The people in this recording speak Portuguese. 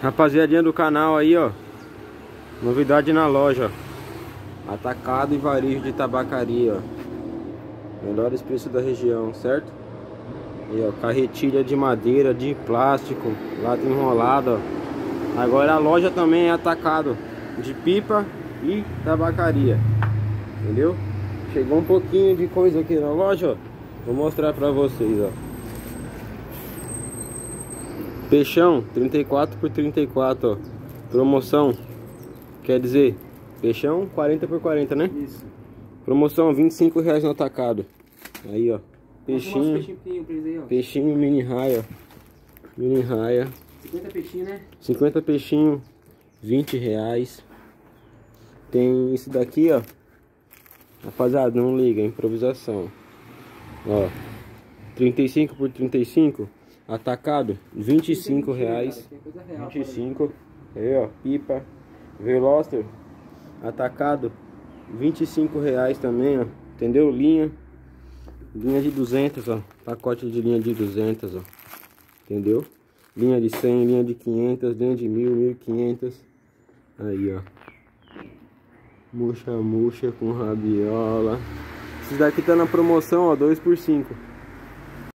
Rapaziadinha do canal aí, ó. Novidade na loja, ó. Atacado e varejo de tabacaria, ó. Melhores preços da região, certo? E ó, carretilha de madeira, de plástico, lata enrolada, ó. Agora a loja também é atacado de pipa e tabacaria. Entendeu? Chegou um pouquinho de coisa aqui na loja, ó. Vou mostrar pra vocês, ó. Peixão, 34 por 34, ó. Promoção. Quer dizer, peixão 40 por 40, né? Isso. Promoção 25 reais no atacado. Aí, ó. Peixinho. Peixinho aí, ó. Peixinho mini raia. Mini raia. 50 peixinhos, né? 50 peixinho, 20 reais. Tem isso daqui, ó. Rapaziada, não liga, improvisação. Ó. 35 por 35. Atacado, 25 reais. Cara, que é coisa real, 25. Aí, ó, pipa. Veloster. Atacado, 25 reais também, ó. Entendeu? Linha. Linha de 200, ó. Pacote de linha de 200, ó. Entendeu? Linha de 100, linha de 500, linha de 1000, 1500. Aí, ó. Murcha, murcha com rabiola. Esses daqui tá na promoção, ó. 2 por 5.